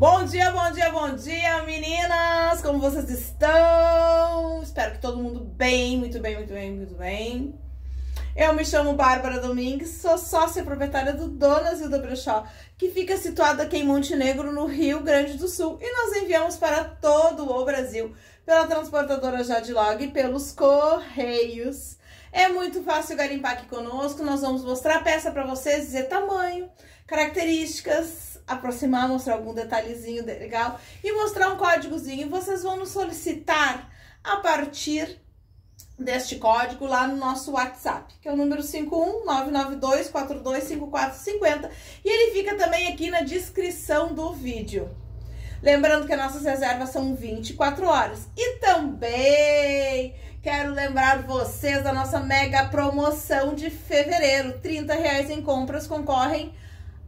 Bom dia, bom dia, bom dia, meninas! Como vocês estão? Espero que todo mundo bem, muito bem, muito bem, muito bem. Eu me chamo Bárbara Domingues, sou sócia proprietária do Donas do Brechó, que fica situado aqui em Montenegro, no Rio Grande do Sul. E nós enviamos para todo o Brasil, pela transportadora Jadlog e pelos Correios. É muito fácil garimpar aqui conosco, nós vamos mostrar a peça para vocês, dizer tamanho, características, aproximar, mostrar algum detalhezinho legal e mostrar um códigozinho. Vocês vão nos solicitar a partir deste código lá no nosso WhatsApp, que é o número 51992425450 e ele fica também aqui na descrição do vídeo. Lembrando que as nossas reservas são 24 horas. E também quero lembrar vocês da nossa mega promoção de fevereiro. 30 reais em compras concorrem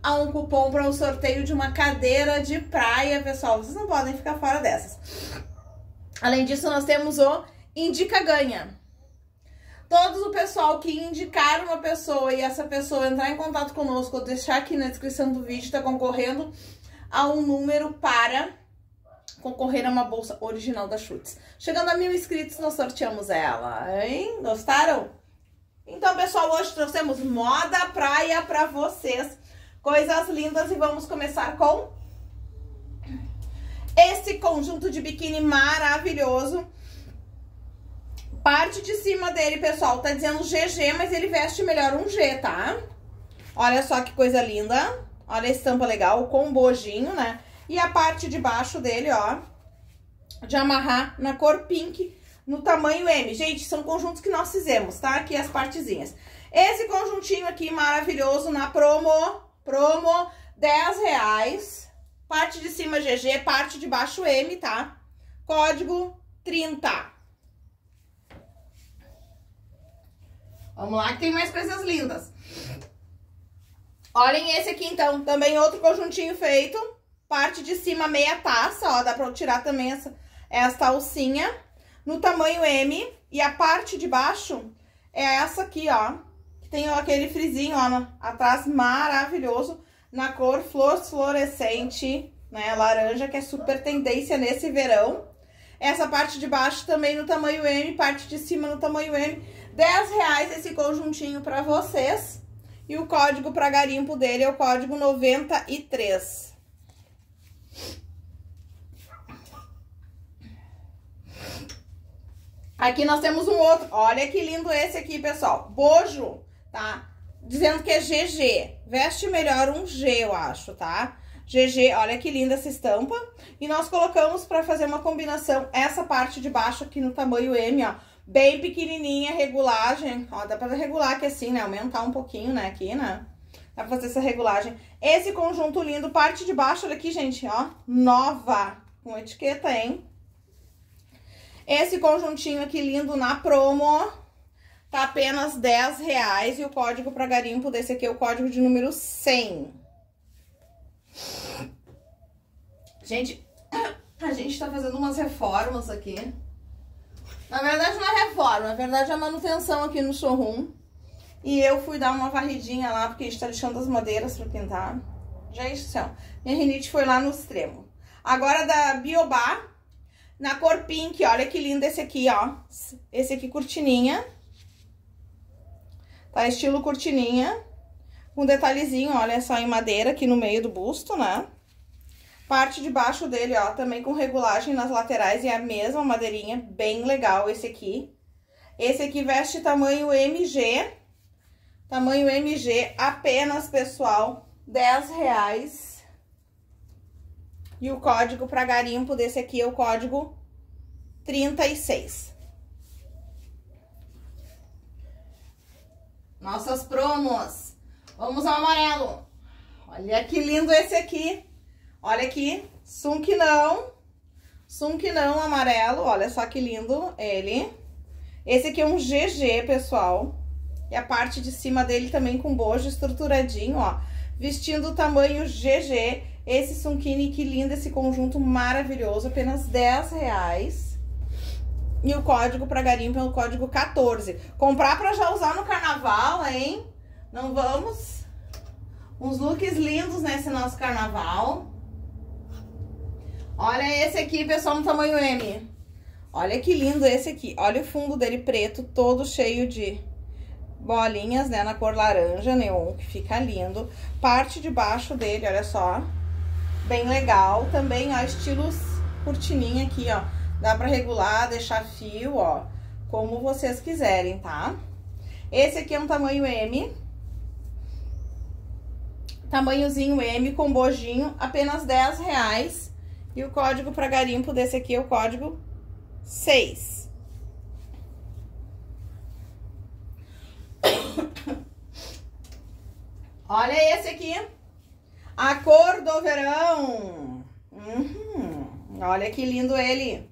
a um cupom para o sorteio de uma cadeira de praia, pessoal. Vocês não podem ficar fora dessas. Além disso, nós temos o Indica Ganha. Todos o pessoal que indicar uma pessoa e essa pessoa entrar em contato conosco ou deixar aqui na descrição do vídeo, está concorrendo a um número para concorrer a uma bolsa original da Chutes. Chegando a mil inscritos, nós sorteamos ela, hein? Gostaram? Então, pessoal, hoje trouxemos moda praia para vocês. Coisas lindas e vamos começar com esse conjunto de biquíni maravilhoso. Parte de cima dele, pessoal, tá dizendo GG, mas ele veste melhor um G, tá? Olha só que coisa linda. Olha a estampa legal, com bojinho, né? E a parte de baixo dele, ó, de amarrar na cor pink, no tamanho M. Gente, são conjuntos que nós fizemos, tá? Aqui as partezinhas. Esse conjuntinho aqui maravilhoso na promo Promo, 10 reais. Parte de cima GG, parte de baixo M, tá? Código 30. Vamos lá que tem mais coisas lindas. Olhem esse aqui, então. Também outro conjuntinho feito. Parte de cima meia taça, ó. Dá pra eu tirar também essa, essa alcinha. No tamanho M. E a parte de baixo é essa aqui, ó tem aquele frizinho, ó, atrás maravilhoso, na cor fluorescente, né, laranja, que é super tendência nesse verão. Essa parte de baixo também no tamanho M, parte de cima no tamanho M. 10 reais esse conjuntinho pra vocês. E o código para garimpo dele é o código 93. Aqui nós temos um outro. Olha que lindo esse aqui, pessoal. Bojo tá? Dizendo que é GG. Veste melhor um G, eu acho, tá? GG, olha que linda essa estampa. E nós colocamos pra fazer uma combinação essa parte de baixo aqui no tamanho M, ó. Bem pequenininha, regulagem. Ó, dá pra regular aqui assim, né? Aumentar um pouquinho, né? Aqui, né? Dá pra fazer essa regulagem. Esse conjunto lindo, parte de baixo, olha aqui, gente, ó. Nova. Com etiqueta, hein? Esse conjuntinho aqui lindo na promo, tá apenas 10 reais e o código para garimpo desse aqui é o código de número 100. Gente, a gente tá fazendo umas reformas aqui. Na verdade não é reforma, na verdade é manutenção aqui no showroom. E eu fui dar uma varridinha lá, porque a gente tá deixando as madeiras pra pintar. Gente, céu, minha rinite foi lá no extremo. Agora da Biobá, na cor pink, olha que lindo esse aqui, ó. Esse aqui cortininha. Tá estilo cortininha, um detalhezinho, olha só, em madeira aqui no meio do busto, né? Parte de baixo dele, ó, também com regulagem nas laterais e a mesma madeirinha, bem legal esse aqui. Esse aqui veste tamanho MG, tamanho MG apenas, pessoal, 10 reais. E o código para garimpo desse aqui é o código 36. Nossas promos. Vamos ao amarelo. Olha que lindo esse aqui. Olha aqui, sunquinão. Sunquinão amarelo, olha só que lindo ele. Esse aqui é um GG, pessoal. E a parte de cima dele também com bojo estruturadinho, ó. Vestindo o tamanho GG. Esse sunquini, que lindo esse conjunto maravilhoso, apenas 10 reais. E o código para garimpo é o código 14. Comprar para já usar no carnaval, hein? Não vamos? Uns looks lindos nesse nosso carnaval. Olha esse aqui, pessoal, no tamanho M. Olha que lindo esse aqui. Olha o fundo dele preto, todo cheio de bolinhas, né, na cor laranja neon, que fica lindo. Parte de baixo dele, olha só, bem legal. Também, ó, estilos cortininha aqui, ó. Dá pra regular, deixar fio, ó, como vocês quiserem, tá? Esse aqui é um tamanho M. Tamanhozinho M com bojinho, apenas 10 reais. E o código para garimpo desse aqui é o código 6. Olha esse aqui. A cor do verão. Uhum. Olha que lindo ele.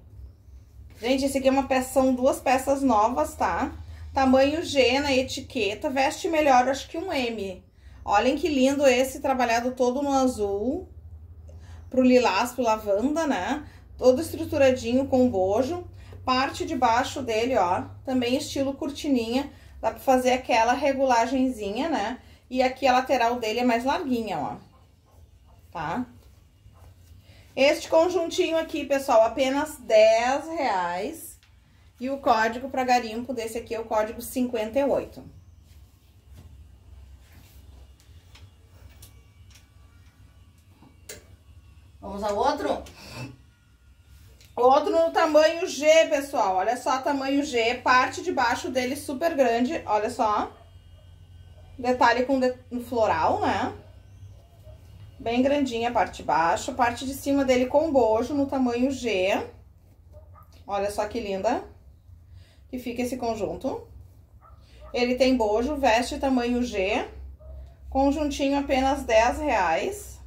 Gente, esse aqui é uma peça, são duas peças novas, tá? Tamanho G na etiqueta, veste melhor, acho que um M. Olhem que lindo esse, trabalhado todo no azul. Pro lilás, pro lavanda, né? Todo estruturadinho com bojo. Parte de baixo dele, ó, também estilo cortininha. Dá pra fazer aquela regulagenzinha, né? E aqui a lateral dele é mais larguinha, ó. Tá? Este conjuntinho aqui, pessoal, apenas 10 reais. E o código para garimpo desse aqui é o código 58. Vamos ao outro? Outro no tamanho G, pessoal. Olha só, tamanho G, parte de baixo dele super grande, olha só. Detalhe com de... floral, né? Bem grandinha a parte de baixo. Parte de cima dele com bojo no tamanho G. Olha só que linda. Que fica esse conjunto. Ele tem bojo, veste tamanho G. Conjuntinho apenas 10 reais.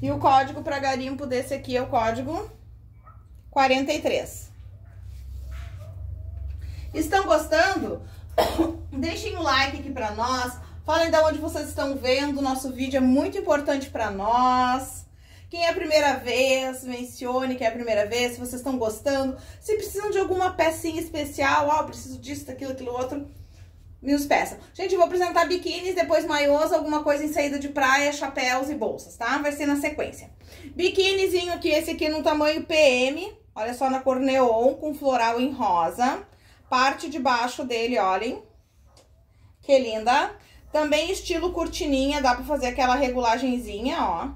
E o código para garimpo desse aqui é o código 43. Estão gostando? Deixem o like aqui para nós. Falem de onde vocês estão vendo. O nosso vídeo é muito importante para nós. Quem é a primeira vez, mencione que é a primeira vez, se vocês estão gostando. Se precisam de alguma pecinha especial, ó, oh, preciso disso, daquilo, aquilo outro me os peçam. Gente, eu vou apresentar biquínis, depois maiôs, alguma coisa em saída de praia, chapéus e bolsas, tá? Vai ser na sequência. Biquínizinho aqui, esse aqui no tamanho PM, olha só na cor neon, com floral em rosa. Parte de baixo dele, olhem. Que linda. Também estilo cortininha, dá pra fazer aquela regulagenzinha, ó.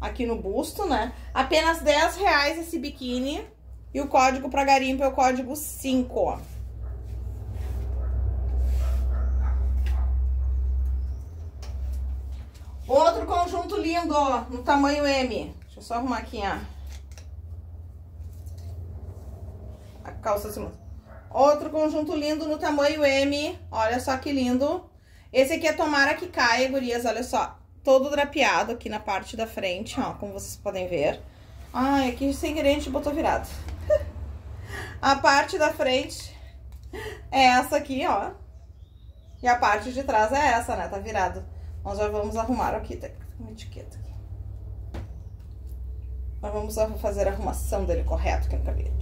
Aqui no busto, né? Apenas 10 reais esse biquíni. E o código pra garimpo é o código 5, ó. Outro conjunto lindo, ó, no tamanho M. Deixa eu só arrumar aqui, ó. A calça assim. Outro conjunto lindo no tamanho M. Olha só que lindo. Esse aqui é tomara que caia, gurias, olha só. Todo drapeado aqui na parte da frente, ó, como vocês podem ver. Ai, aqui sem querer a gente botou virado. a parte da frente é essa aqui, ó. E a parte de trás é essa, né? Tá virado. Nós já vamos arrumar aqui, tá uma etiqueta aqui. Nós vamos fazer a arrumação dele correto aqui no cabelo.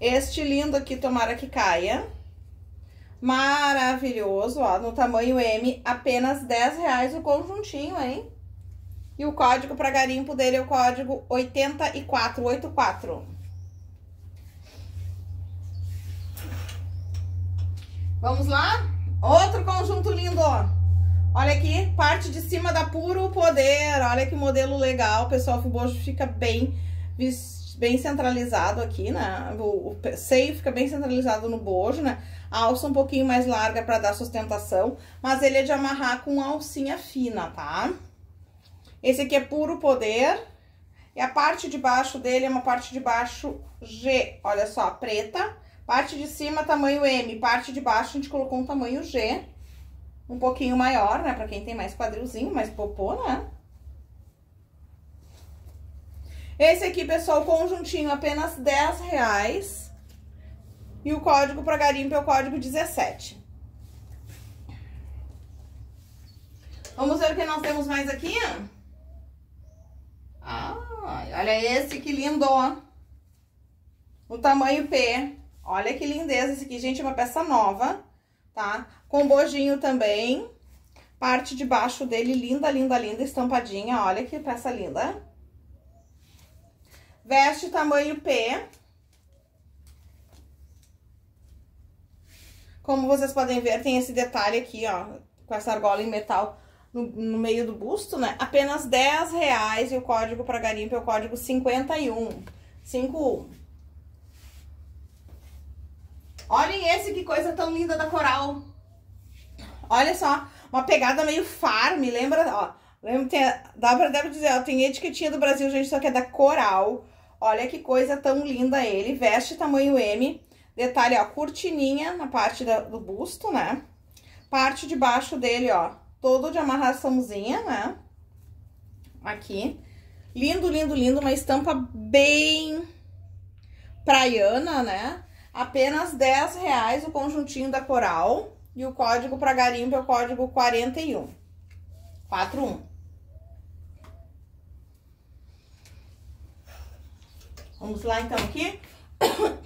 Este lindo aqui, tomara que caia. Maravilhoso, ó, no tamanho M, apenas 10 reais o conjuntinho, hein? E o código para garimpo dele é o código 8484. Vamos lá? Outro conjunto lindo, ó. Olha aqui, parte de cima da Puro Poder. Olha que modelo legal, pessoal. O bojo fica bem, bem centralizado aqui, né? O, o seio fica bem centralizado no bojo, né? A alça um pouquinho mais larga para dar sustentação. Mas ele é de amarrar com alcinha fina, tá? Esse aqui é Puro Poder. E a parte de baixo dele é uma parte de baixo G, olha só, preta. Parte de cima, tamanho M. Parte de baixo, a gente colocou um tamanho G. Um pouquinho maior, né? Pra quem tem mais quadrilzinho, mais popô, né? Esse aqui, pessoal, conjuntinho, apenas 10 reais. E o código para garimpo é o código 17. Vamos ver o que nós temos mais aqui? Ah, olha esse que lindo, ó. O tamanho P. Olha que lindeza esse aqui, gente, é uma peça nova, tá? Com bojinho também. Parte de baixo dele, linda, linda, linda, estampadinha. Olha que peça linda. Veste tamanho P. Como vocês podem ver, tem esse detalhe aqui, ó, com essa argola em metal no, no meio do busto, né? Apenas 10 reais e o código para garimpo é o código 51. 51. Olhem esse, que coisa tão linda da Coral. Olha só, uma pegada meio farm, lembra? Ó, lembra, tem, dá pra, dá pra dizer, ó, tem etiquetinha do Brasil, gente, só que é da Coral. Olha que coisa tão linda ele, veste tamanho M. Detalhe, ó, cortininha na parte da, do busto, né? Parte de baixo dele, ó, todo de amarraçãozinha, né? Aqui. Lindo, lindo, lindo, uma estampa bem praiana, né? Apenas 10 reais o conjuntinho da Coral. E o código para garimpo é o código 41. 41. Vamos lá, então, aqui.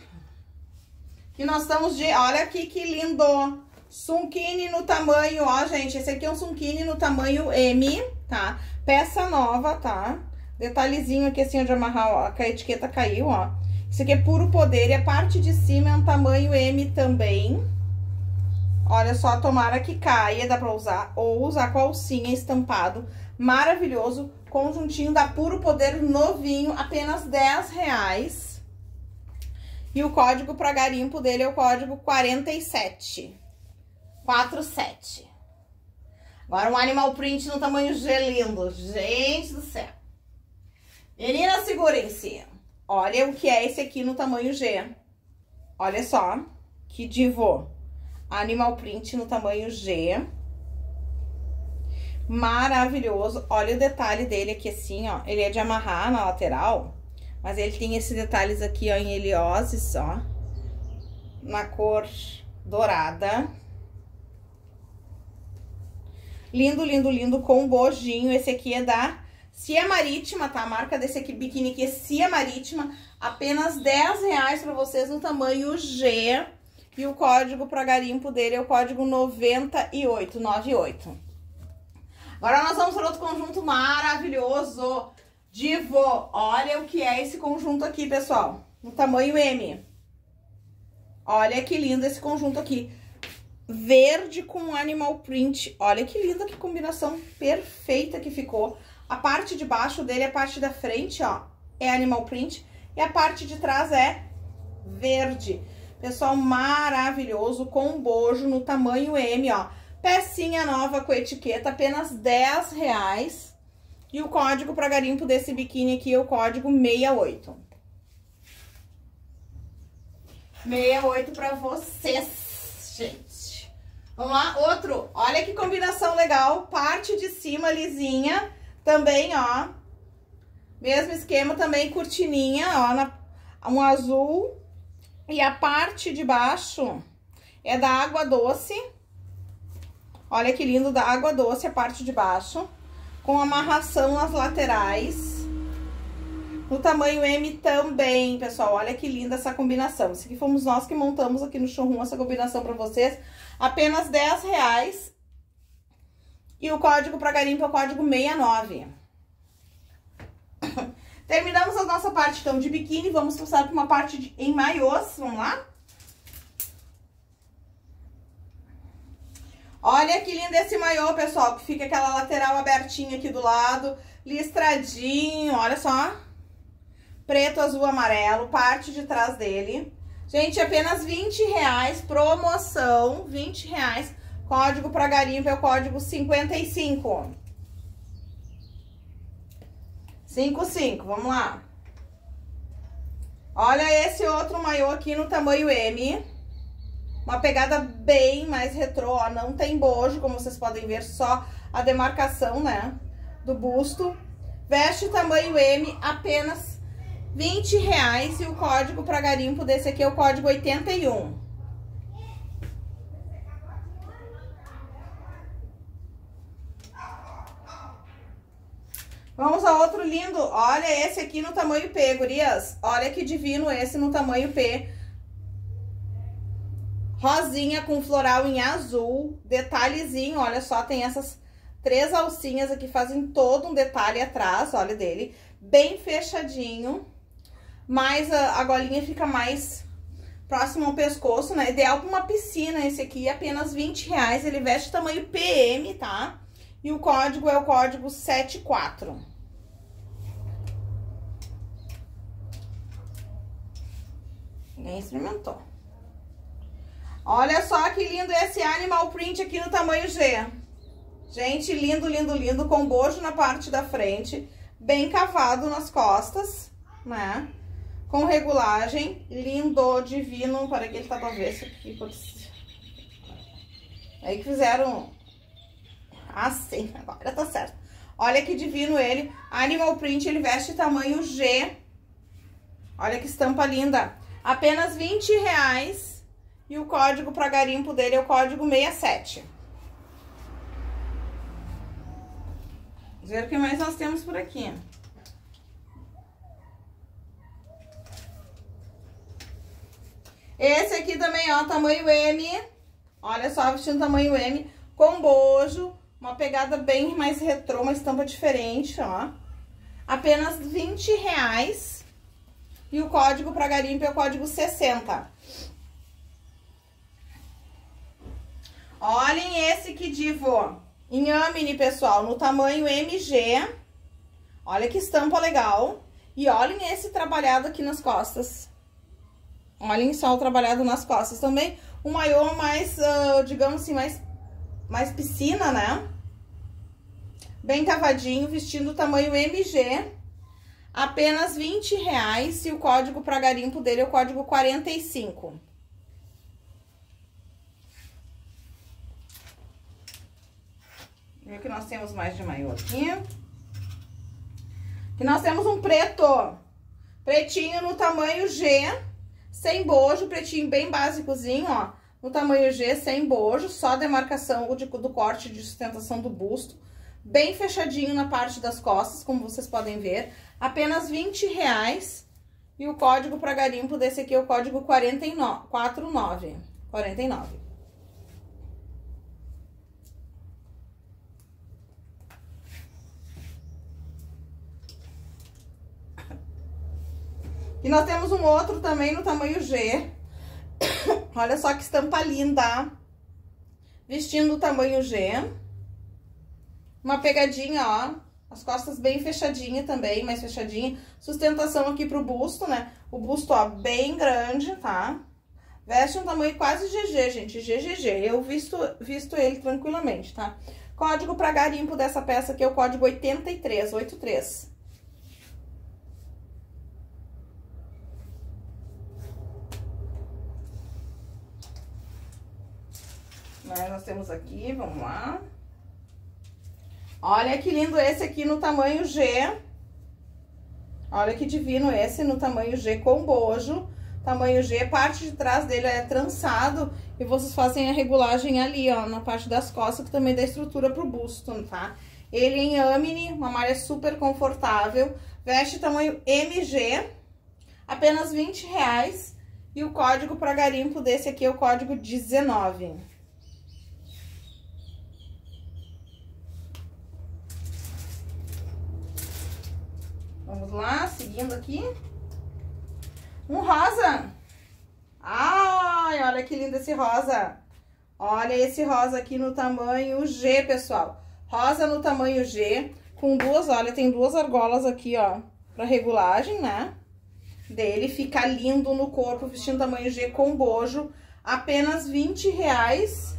Que nós estamos de... Olha aqui que lindo! Sunkini no tamanho, ó, gente. Esse aqui é um sunkini no tamanho M, tá? Peça nova, tá? Detalhezinho aqui assim, de amarrar, ó, que a etiqueta caiu, ó. Isso aqui é puro poder e a parte de cima é um tamanho M também. Olha só, tomara que caia, dá pra usar. Ou usar com alcinha estampado. Maravilhoso. Conjuntinho da Puro Poder novinho, apenas 10 reais. E o código para garimpo dele é o código 47. 47. Agora um animal print no tamanho G lindo. Gente do céu. Meninas, segurem-se. Olha o que é esse aqui no tamanho G. Olha só. Que divo. Animal print no tamanho G. Maravilhoso. Olha o detalhe dele aqui assim, ó. Ele é de amarrar na lateral. Mas ele tem esses detalhes aqui, ó, em helioses, ó. Na cor dourada. Lindo, lindo, lindo, com bojinho. Esse aqui é da Cia Marítima, tá? A marca desse aqui, biquíni aqui é Cia Marítima. Apenas 10 reais pra vocês no tamanho G. E o código para garimpo dele é o código 98, 98. Agora nós vamos para outro conjunto maravilhoso. Divo, olha o que é esse conjunto aqui, pessoal. No tamanho M. Olha que lindo esse conjunto aqui. Verde com animal print. Olha que linda, que combinação perfeita que ficou. A parte de baixo dele, a parte da frente, ó, é animal print. E a parte de trás é verde. Pessoal, maravilhoso, com bojo no tamanho M, ó. Pecinha nova com etiqueta, apenas 10 reais. E o código para garimpo desse biquíni aqui é o código 68. 68 para vocês, gente. Vamos lá, outro. Olha que combinação legal. Parte de cima lisinha, também, ó. Mesmo esquema, também cortininha, ó, na, um azul. E a parte de baixo é da água doce. Olha que lindo, da água doce a parte de baixo com amarração nas laterais. No tamanho M também, pessoal. Olha que linda essa combinação. Esse aqui fomos nós que montamos aqui no showroom essa combinação pra vocês. Apenas 10 reais. E o código para garimpo é o código 69. Terminamos a nossa parte, então, de biquíni. Vamos passar para uma parte de, em maiôs. Vamos lá? Olha que lindo esse maiô, pessoal, que fica aquela lateral abertinha aqui do lado, listradinho, olha só. Preto, azul, amarelo, parte de trás dele. Gente, apenas 20 reais, promoção, 20 reais. Código para garimpo é o código 55. 55, vamos lá. Olha esse outro maiô aqui no tamanho M. Uma pegada bem mais retrô, ó, não tem bojo, como vocês podem ver, só a demarcação, né, do busto. Veste tamanho M, apenas 20 reais e o código para garimpo desse aqui é o código 81. Vamos a outro lindo. Olha esse aqui no tamanho P, gurias. Olha que divino esse no tamanho P. Rosinha com floral em azul, detalhezinho, olha só, tem essas três alcinhas aqui fazem todo um detalhe atrás, olha dele, bem fechadinho. Mas a, a golinha fica mais próximo ao pescoço, né? Ideal para uma piscina esse aqui, apenas 20 reais. Ele veste tamanho PM, tá? E o código é o código 74. Ninguém experimentou. Olha só que lindo esse animal print aqui no tamanho G. Gente, lindo, lindo, lindo, com bojo na parte da frente, bem cavado nas costas, né? Com regulagem, lindo, divino, para que ele tá talvez aqui. Aí que fizeram assim, agora tá certo. Olha que divino ele, animal print, ele veste tamanho G. Olha que estampa linda. Apenas 20 reais e o código para garimpo dele é o código 67. Vamos ver o que mais nós temos por aqui. Esse aqui também, ó, tamanho M. Olha só, vestindo tamanho M, com bojo. Uma pegada bem mais retrô, uma estampa diferente, ó. Apenas 20 reais. E o código para garimpo é o código 60. Olhem esse que divo em Amine, pessoal, no tamanho MG. Olha que estampa legal. E olhem esse trabalhado aqui nas costas. Olhem só o trabalhado nas costas também. O maiô mais, uh, digamos assim, mais, mais piscina, né? Bem cavadinho, vestindo tamanho MG. Apenas 20 reais e o código para garimpo dele é o código 45. O que nós temos mais de maiô aqui? Que nós temos um preto. Pretinho no tamanho G, sem bojo, pretinho bem básicozinho, ó. No tamanho G, sem bojo, só demarcação do, do corte de sustentação do busto. Bem fechadinho na parte das costas, como vocês podem ver. Apenas 20 reais. E o código para garimpo desse aqui é o código 49, 49. 49. E nós temos um outro também no tamanho G. Olha só que estampa linda. Vestindo o tamanho G. Uma pegadinha, ó. As costas bem fechadinha também, mais fechadinha. Sustentação aqui pro busto, né? O busto, ó, bem grande, tá? Veste um tamanho quase GG, gente. GGG. Eu visto, visto ele tranquilamente, tá? Código para garimpo dessa peça aqui é o código 83, 83. Mas nós temos aqui, vamos lá. Olha que lindo esse aqui no tamanho G. Olha que divino esse no tamanho G com bojo. Tamanho G, parte de trás dele é trançado e vocês fazem a regulagem ali, ó, na parte das costas, que também dá estrutura pro busto, tá? Ele em Amine, uma malha super confortável, veste tamanho MG, apenas 20 reais. E o código para garimpo desse aqui é o código 19. Vamos lá, seguindo aqui. Um rosa. Ai, olha que lindo esse rosa. Olha esse rosa aqui no tamanho G, pessoal. Rosa no tamanho G, com duas, olha, tem duas argolas aqui, ó, pra regulagem, né? Dele, fica lindo no corpo, vestindo tamanho G com bojo, apenas 20 reais.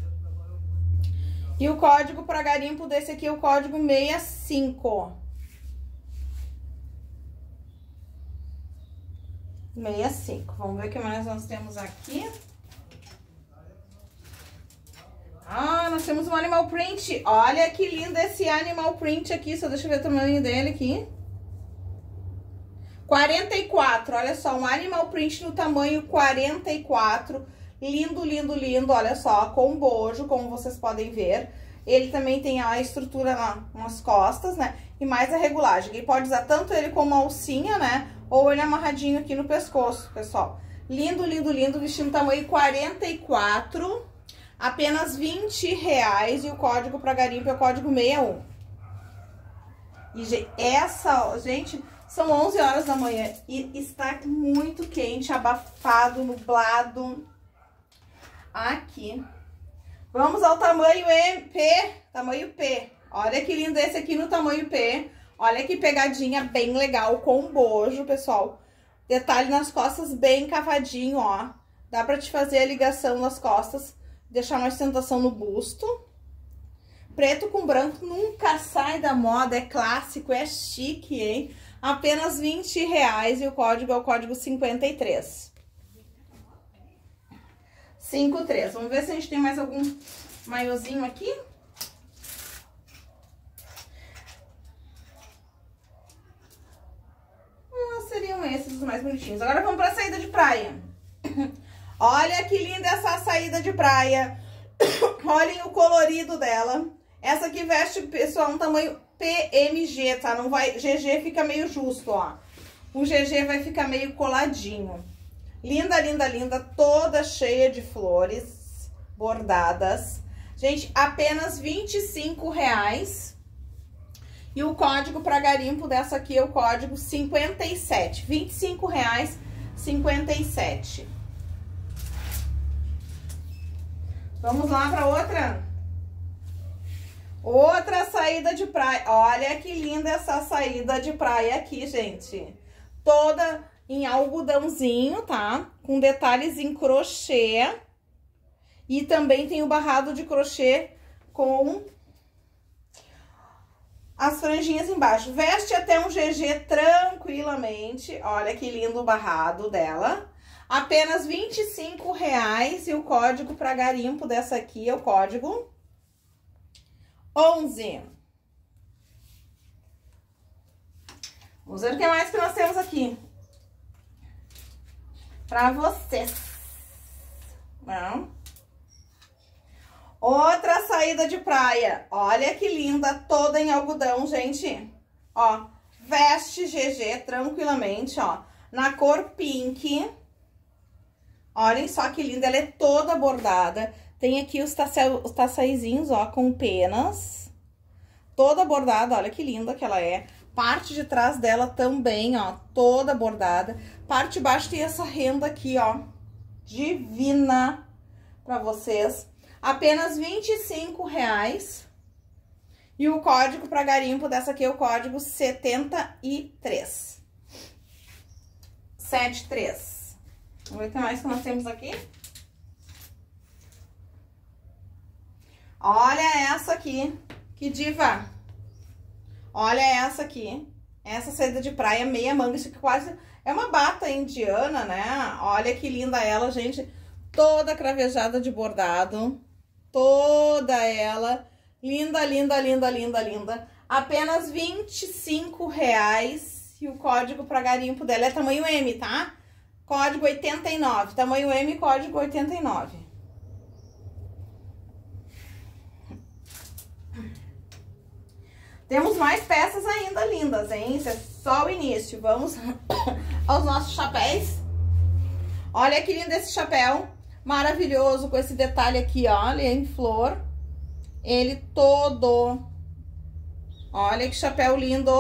E o código para garimpo desse aqui é o código 65. 65. Vamos ver o que mais nós temos aqui. Ah, nós temos um animal print. Olha que lindo esse animal print aqui. Só deixa eu ver o tamanho dele aqui. 44, olha só, um animal print no tamanho 44. Lindo, lindo, lindo, olha só, com bojo, como vocês podem ver. Ele também tem a estrutura na, nas costas, né? E mais a regulagem. Ele pode usar tanto ele como alcinha, né? Ou ele amarradinho aqui no pescoço, pessoal. Lindo, lindo, lindo, vestindo tamanho 44, apenas 20 reais e o código para garimpo é o código 61. E essa, gente, são 11 horas da manhã e está muito quente, abafado, nublado. Aqui. Vamos ao tamanho P, tamanho P. Olha que lindo esse aqui no tamanho P. Olha que pegadinha bem legal com bojo, pessoal. Detalhe nas costas bem cavadinho, ó. Dá pra te fazer a ligação nas costas, deixar uma ostentação no busto. Preto com branco nunca sai da moda, é clássico, é chique, hein? Apenas 20 reais e o código é o código 53. 53. Vamos ver se a gente tem mais algum maiozinho aqui. Ah, seriam esses os mais bonitinhos. Agora vamos para a saída de praia. Olha que linda essa saída de praia. Olhem o colorido dela. Essa aqui veste, pessoal, um tamanho PMG, tá? Não vai... GG fica meio justo, ó. O GG vai ficar meio coladinho. Linda, linda, linda, toda cheia de flores bordadas. Gente, apenas 25 reais. E o código para garimpo dessa aqui é o código 57. 25 reais, 57. Vamos lá para outra. Outra saída de praia. Olha que linda essa saída de praia aqui, gente. Toda em algodãozinho, tá? Com detalhes em crochê. E também tem o barrado de crochê com as franjinhas embaixo. Veste até um GG tranquilamente. Olha que lindo o barrado dela. Apenas R$ reais e o código para garimpo dessa aqui é o código 11. Vamos ver o que mais que nós temos aqui pra vocês. Não? Outra saída de praia. Olha que linda, toda em algodão, gente. Ó, veste GG tranquilamente, ó. Na cor pink. Olhem só que linda, ela é toda bordada. Tem aqui os, os taçaizinhos, ó, com penas. Toda bordada, olha que linda que ela é. Parte de trás dela também, ó, toda bordada. Parte de baixo tem essa renda aqui, ó, divina pra vocês. Apenas 25,00 reais. E o código para garimpo dessa aqui é o código 73. 73. Vamos ver o que mais que nós temos aqui. Olha essa aqui. Que diva. Olha essa aqui. Essa saída de praia meia manga. Isso aqui quase é uma bata indiana, né? Olha que linda ela, gente. Toda cravejada de bordado. Toda ela. Linda, linda, linda, linda, linda. Apenas 25 reais. E o código para garimpo dela é tamanho M, tá? Código 89. Tamanho M, código 89. Temos mais peças ainda lindas, hein? Isso é só o início. Vamos aos nossos chapéus. Olha que lindo esse chapéu. Maravilhoso, com esse detalhe aqui, olha, em flor. Ele todo. Olha que chapéu lindo.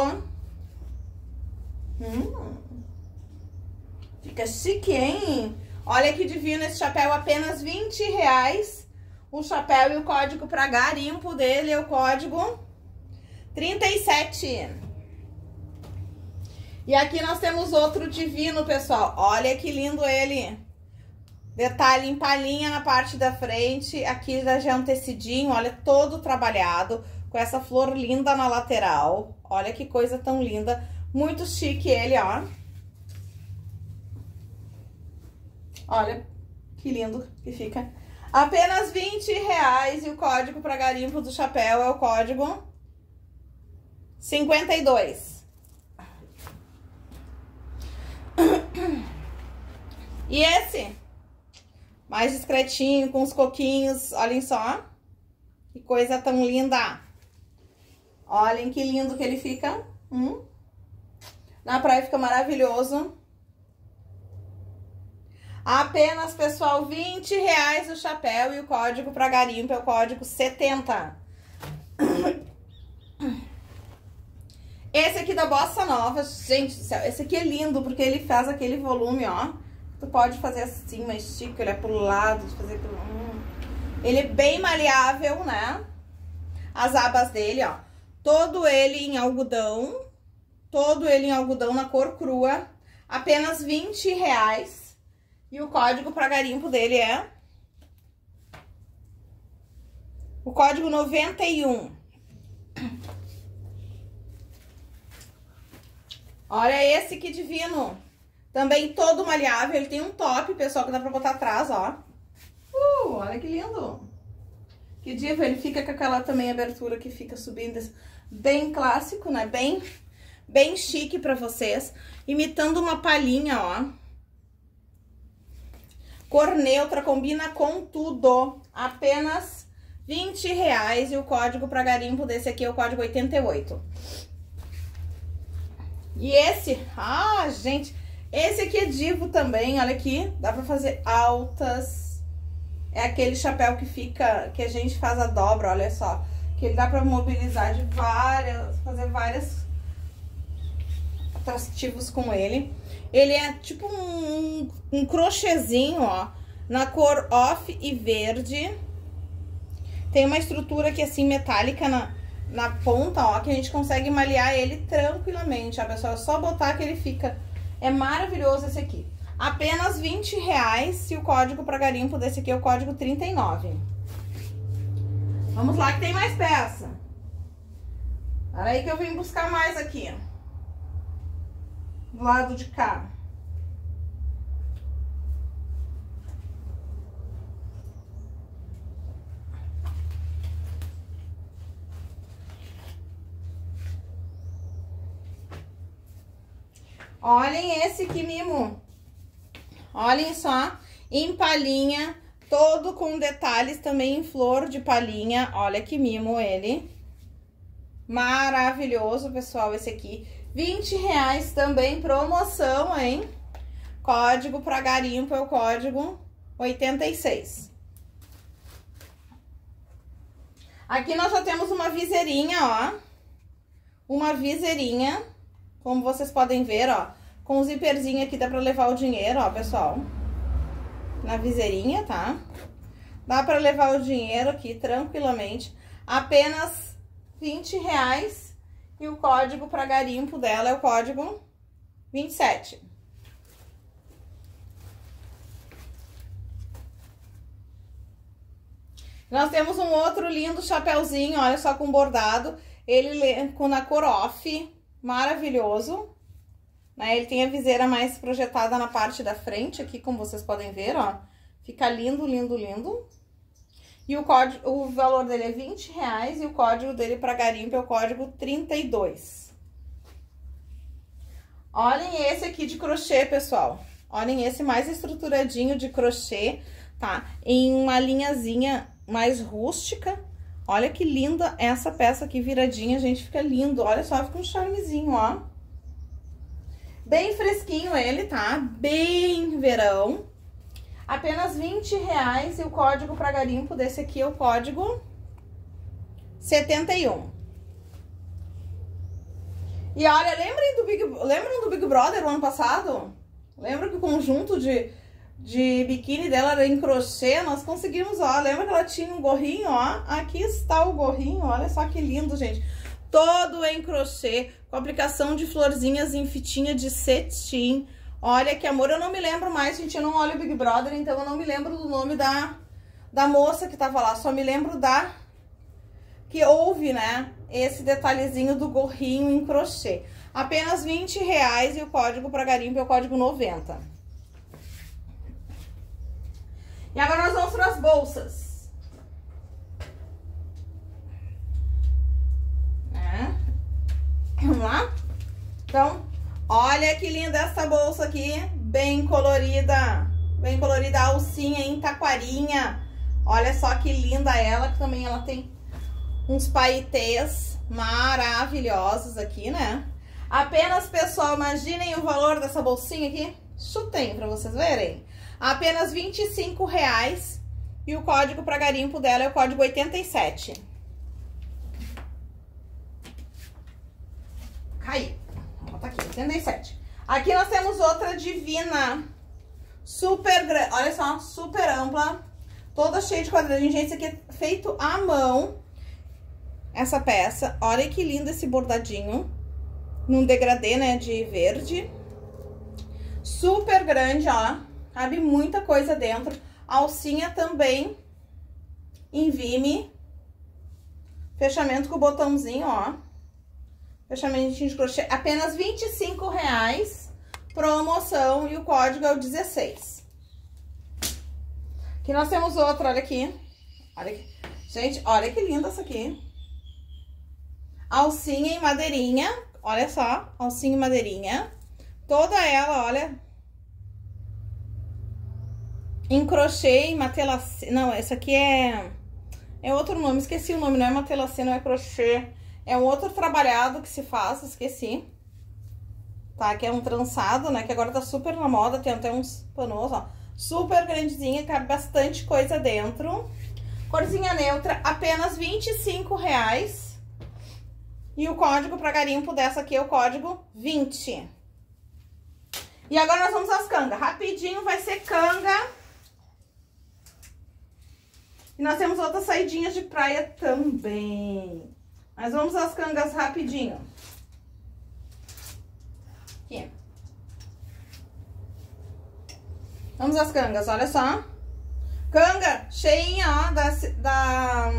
Hum. Fica chique, hein? Olha que divino esse chapéu, apenas 20 reais. O chapéu e o código para garimpo dele é o código 37. E aqui nós temos outro divino, pessoal. Olha que lindo ele. Detalhe em palhinha na parte da frente. Aqui já é um tecidinho, olha, todo trabalhado. Com essa flor linda na lateral. Olha que coisa tão linda. Muito chique ele, ó. Olha que lindo que fica. Apenas 20 reais e o código para garimpo do chapéu é o código 52. E esse? Mais discretinho, com os coquinhos, olhem só. Que coisa tão linda. Olhem que lindo que ele fica. Hum? Na praia fica maravilhoso. Apenas, pessoal, 20 reais o chapéu e o código para garimpo é o código 70. Esse aqui da Bossa Nova, gente do céu, esse aqui é lindo porque ele faz aquele volume, ó. Tu pode fazer assim, mais chique, ele é pro lado, fazer pro... Hum. Ele é bem maleável, né? As abas dele, ó. Todo ele em algodão, todo ele em algodão na cor crua, apenas 20 reais. E o código para garimpo dele é... O código 91. Olha esse que divino. Também todo maleável. Ele tem um top, pessoal, que dá pra botar atrás, ó. Uh, olha que lindo. Que diva. Ele fica com aquela também abertura que fica subindo. Bem clássico, né? Bem, bem chique pra vocês. Imitando uma palhinha, ó. Cor neutra, combina com tudo. Apenas 20 reais. E o código pra garimpo desse aqui é o código 88. E esse, ah, gente, esse aqui é divo também, olha aqui, dá pra fazer altas. É aquele chapéu que fica, que a gente faz a dobra, olha só. Que ele dá pra mobilizar de várias, fazer várias atrativos com ele. Ele é tipo um, um crochêzinho, ó, na cor off e verde. Tem uma estrutura aqui assim metálica na, na ponta, ó, que a gente consegue malhar ele tranquilamente, ó, pessoal. É só botar que ele fica... É maravilhoso esse aqui. Apenas 20 reais se o código para garimpo desse aqui é o código 39. Vamos lá que tem mais peça. Para aí que eu vim buscar mais aqui. Do lado de cá. Olhem esse que mimo. Olhem só, em palhinha, todo com detalhes também em flor de palhinha. Olha que mimo ele. Maravilhoso, pessoal, esse aqui. 20 reais também, promoção, hein? Código para garimpo é o código 86. Aqui nós já temos uma viseirinha, ó. Uma viseirinha como vocês podem ver, ó, com o zíperzinho aqui dá pra levar o dinheiro, ó, pessoal. Na viseirinha, tá? Dá pra levar o dinheiro aqui tranquilamente. Apenas 20 reais. E o código pra garimpo dela é o código 27. Nós temos um outro lindo chapéuzinho, olha só, com bordado. Ele com na cor off, maravilhoso. Né? Ele tem a viseira mais projetada na parte da frente aqui, como vocês podem ver, ó. Fica lindo, lindo, lindo. E o, código, o valor dele é 20 reais e o código dele para garimpo é o código 32. Olhem esse aqui de crochê, pessoal. Olhem esse mais estruturadinho de crochê, tá? Em uma linhazinha mais rústica, Olha que linda essa peça aqui viradinha, gente, fica lindo. Olha só, fica um charmezinho, ó. Bem fresquinho ele, tá? Bem verão. Apenas 20 reais e o código para garimpo desse aqui é o código 71. E olha, lembrem do Big, lembram do Big Brother o ano passado? Lembra que o conjunto de de biquíni dela era em crochê, nós conseguimos, ó, lembra que ela tinha um gorrinho, ó? Aqui está o gorrinho, olha só que lindo, gente. Todo em crochê, com aplicação de florzinhas em fitinha de cetim. Olha que amor, eu não me lembro mais, gente, eu não olho Big Brother, então eu não me lembro do nome da, da moça que tava lá, só me lembro da... que houve, né, esse detalhezinho do gorrinho em crochê. Apenas 20 reais e o código para garimpo é o código 90. E agora nós vamos para as bolsas. É. Vamos lá? Então, olha que linda essa bolsa aqui, bem colorida. Bem colorida, alcinha em taquarinha. Olha só que linda ela, que também ela tem uns paetês maravilhosos aqui, né? Apenas, pessoal, imaginem o valor dessa bolsinha aqui. Chutem pra vocês verem. Apenas 25 reais. E o código para garimpo dela é o código 87. Caiu. Tá aqui, 87. Aqui nós temos outra divina. Super grande. Olha só, super ampla. Toda cheia de quadradinho. Gente, isso aqui é feito à mão. Essa peça. Olha que lindo esse bordadinho. Num degradê, né, de verde. Super grande, ó. Cabe muita coisa dentro. Alcinha também em vime. Fechamento com o botãozinho, ó. Fechamento de crochê. Apenas 25 reais. Promoção e o código é o 16. Aqui nós temos outro, olha aqui. Olha aqui. Gente, olha que linda essa aqui. Alcinha em madeirinha. Olha só, alcinha em madeirinha. Toda ela, olha, em crochê, em matelacê. Não, essa aqui é... É outro nome, esqueci o nome, não é matelacê, não é crochê. É um outro trabalhado que se faz, esqueci. Tá, que é um trançado, né, que agora tá super na moda, tem até uns panos, ó. Super grandezinha, cabe bastante coisa dentro. Corzinha neutra, apenas 25 reais. E o código para garimpo dessa aqui é o código 20. E agora nós vamos às cangas. Rapidinho vai ser canga e nós temos outras saidinhas de praia também. Mas vamos às cangas rapidinho. Aqui. Vamos às cangas, olha só. Canga cheinha, ó, da, da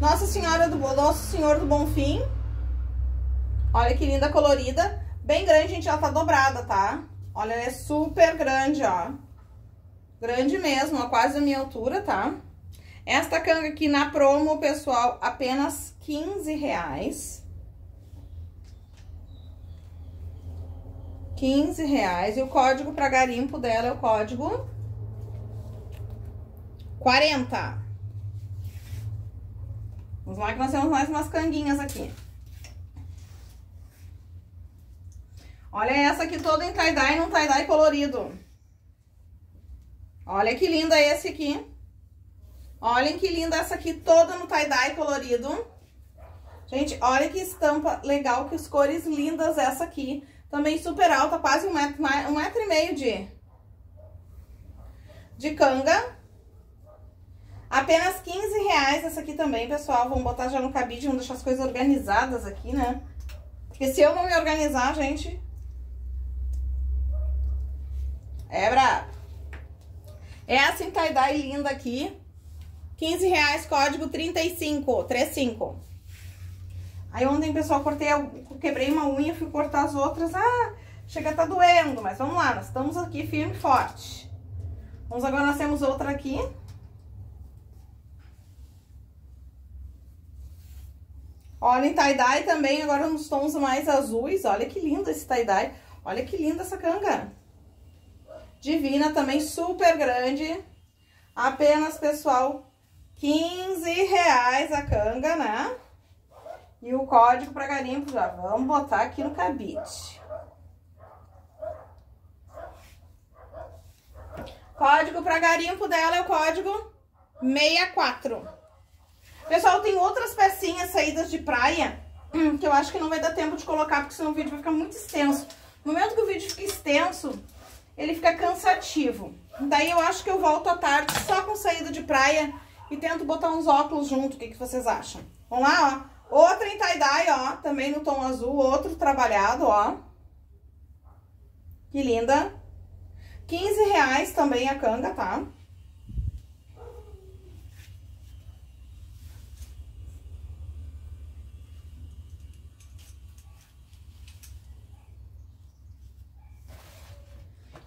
Nossa Senhora do Nosso Senhor do Bonfim. Olha que linda colorida. Bem grande, gente, ela tá dobrada, tá? Olha, ela é super grande, ó. Grande mesmo, ó, quase a minha altura, tá? Esta canga aqui na promo, pessoal, apenas 15 reais. 15 reais. E o código para garimpo dela é o código 40. Vamos lá que nós temos mais umas canguinhas aqui. Olha essa aqui toda em tie-dye, num tie-dye colorido. Olha que linda esse aqui. Olhem que linda essa aqui, toda no tie-dye colorido. Gente, olha que estampa legal, que as cores lindas essa aqui. Também super alta, quase um metro, um metro e meio de, de canga. Apenas 15 reais essa aqui também, pessoal. Vamos botar já no cabide, vamos deixar as coisas organizadas aqui, né? Porque se eu não me organizar, gente... É brabo. Essa em tie-dye linda aqui. 15 reais, código 35, 35. Aí ontem, pessoal, cortei, quebrei uma unha, fui cortar as outras. Ah, chega tá doendo, mas vamos lá, nós estamos aqui firme e forte. Vamos agora, nós temos outra aqui. Olha, em tie-dye também, agora nos tons mais azuis. Olha que lindo esse tie-dye. Olha que linda essa canga. Divina também, super grande. Apenas, pessoal, 15 reais a canga, né? E o código para garimpo já vamos botar aqui no cabide. Código para garimpo dela é o código 64. Pessoal, tem outras pecinhas saídas de praia que eu acho que não vai dar tempo de colocar, porque senão o vídeo vai ficar muito extenso. No momento que o vídeo fica extenso, ele fica cansativo. Daí eu acho que eu volto à tarde só com saída de praia e tento botar uns óculos junto, o que, que vocês acham? Vamos lá, ó. Outra em tie-dye, ó, também no tom azul, outro trabalhado, ó. Que linda. 15 reais também a canga, tá?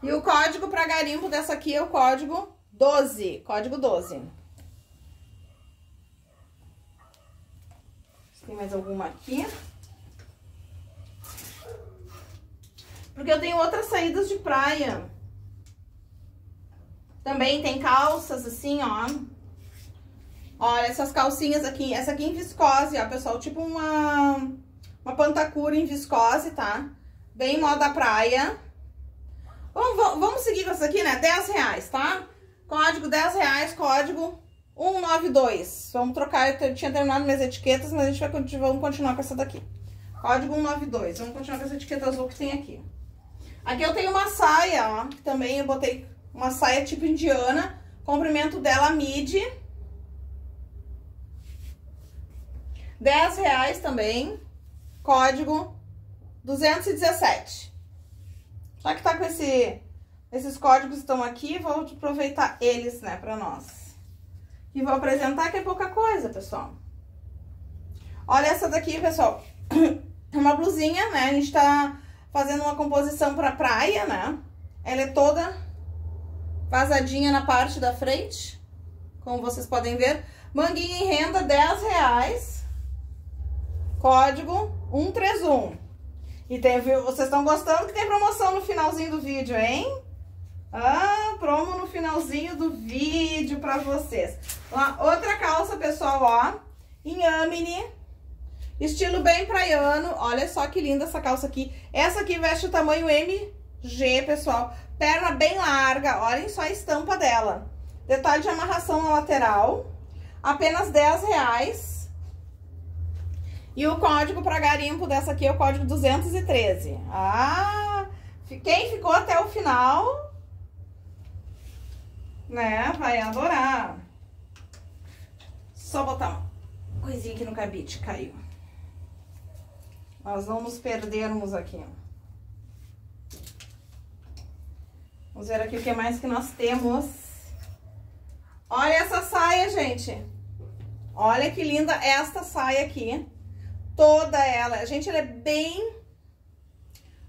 E o código para garimpo dessa aqui é o código 12, código 12. Tem mais alguma aqui. Porque eu tenho outras saídas de praia. Também tem calças assim, ó. Olha, essas calcinhas aqui. Essa aqui em viscose, ó, pessoal. Tipo uma, uma pantacura em viscose, tá? Bem moda praia. Vamos, vamos seguir com essa aqui, né? 10 reais, tá? Código 10 reais, código 192. Vamos trocar, eu tinha terminado minhas etiquetas, mas a gente vai vamos continuar com essa daqui. Código 192. Vamos continuar com essa etiqueta azul que tem aqui. Aqui eu tenho uma saia, ó, que também eu botei uma saia tipo indiana, comprimento dela midi. 10 reais também, código 217. Já que tá com esse, esses códigos estão aqui, vou aproveitar eles, né, pra nós. E vou apresentar que é pouca coisa, pessoal. Olha essa daqui, pessoal. É uma blusinha, né, a gente tá fazendo uma composição pra praia, né. Ela é toda vazadinha na parte da frente, como vocês podem ver. Manguinha em renda, 10 reais. Código 131. E tem, vocês estão gostando que tem promoção no finalzinho do vídeo, hein? Ah, promo no finalzinho do vídeo pra vocês. outra calça, pessoal, ó, em amine, estilo bem praiano. Olha só que linda essa calça aqui. Essa aqui veste o tamanho MG, pessoal. Perna bem larga, olhem só a estampa dela. Detalhe de amarração na lateral. Apenas 10 reais. E o código para garimpo dessa aqui é o código 213. Ah, quem ficou até o final, né, vai adorar. Só botar uma coisinha aqui no cabide, caiu. Nós vamos perdermos aqui, Vamos ver aqui o que mais que nós temos. Olha essa saia, gente. Olha que linda esta saia aqui. Toda ela. Gente, ela é bem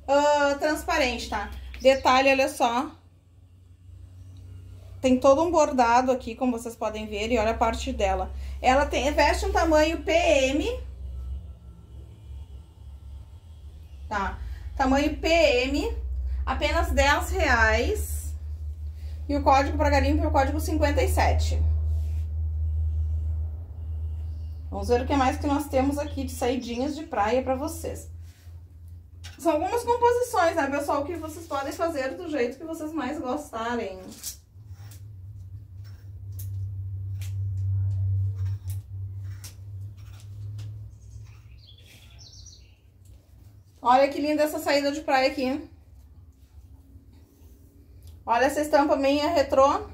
uh, transparente, tá? Detalhe, olha só. Tem todo um bordado aqui, como vocês podem ver. E olha a parte dela. Ela tem, veste um tamanho PM. Tá? Tamanho PM. Apenas 10 reais. E o código para garimpo é o código 57. Vamos ver o que mais que nós temos aqui de saidinhas de praia para vocês. São algumas composições, né, pessoal, que vocês podem fazer do jeito que vocês mais gostarem. Olha que linda essa saída de praia aqui. Olha essa estampa minha retrô.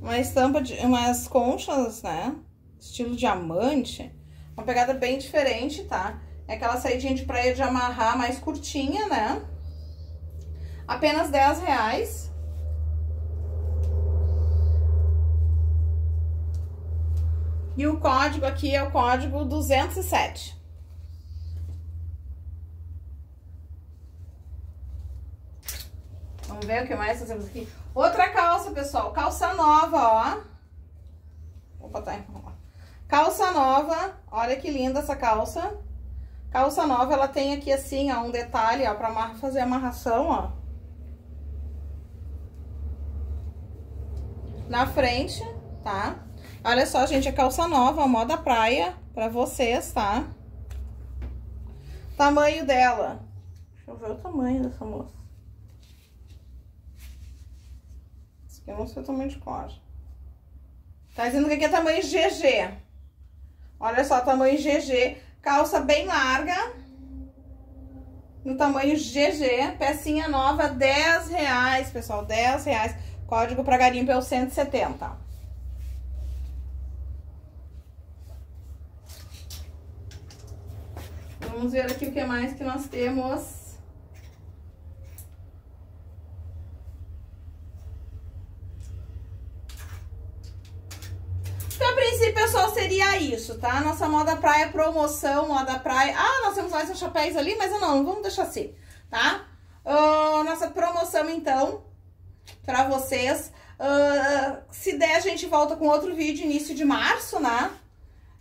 Uma estampa de umas conchas, né? Estilo diamante. Uma pegada bem diferente, tá? É aquela saidinha de praia de amarrar mais curtinha, né? Apenas 10 reais. E o código aqui é o código 207. Vamos ver o que mais nós temos aqui. Outra calça, pessoal. Calça nova, ó. Opa, tá Calça nova. Olha que linda essa calça. Calça nova, ela tem aqui assim, ó, um detalhe, ó, pra fazer amarração, ó. Na frente, tá? Olha só, gente, a calça nova, moda praia, pra vocês, tá? Tamanho dela. Deixa eu ver o tamanho dessa moça. Eu não sei o tamanho de cor. Tá dizendo que aqui é tamanho GG. Olha só, tamanho GG. Calça bem larga. No tamanho GG. Pecinha nova, 10 reais, pessoal. 10 reais. Código para garimpo é o 170. Vamos ver aqui o que mais que nós temos. Pessoal, seria isso, tá? Nossa moda praia promoção, moda praia. Ah, nós temos mais chapéus ali, mas não, vamos deixar assim, tá? Uh, nossa promoção, então, pra vocês. Uh, se der, a gente volta com outro vídeo início de março, né?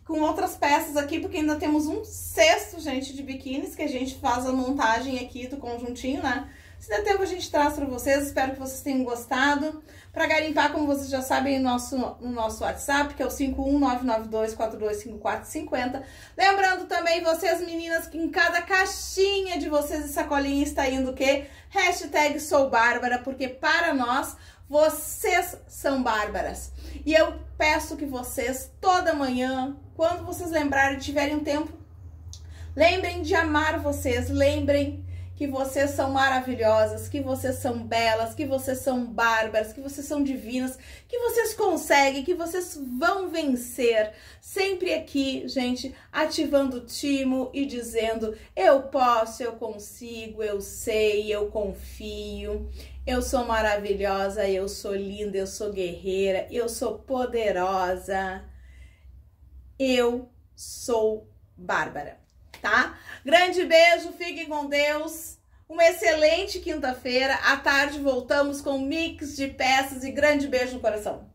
Com outras peças aqui, porque ainda temos um cesto, gente, de biquínis, que a gente faz a montagem aqui do conjuntinho, né? Se der tempo, a gente traz para vocês. Espero que vocês tenham gostado. Para garimpar, como vocês já sabem, no nosso, no nosso WhatsApp, que é o 51992425450. Lembrando também, vocês meninas, que em cada caixinha de vocês e sacolinha está indo o quê? Hashtag sou Bárbara, porque para nós, vocês são bárbaras. E eu peço que vocês, toda manhã, quando vocês lembrarem, tiverem um tempo, lembrem de amar vocês, lembrem que vocês são maravilhosas, que vocês são belas, que vocês são bárbaras, que vocês são divinas, que vocês conseguem, que vocês vão vencer. Sempre aqui, gente, ativando o timo e dizendo: eu posso, eu consigo, eu sei, eu confio. Eu sou maravilhosa, eu sou linda, eu sou guerreira, eu sou poderosa. Eu sou Bárbara tá? Grande beijo, fiquem com Deus. Uma excelente quinta-feira. À tarde voltamos com um mix de peças e grande beijo no coração.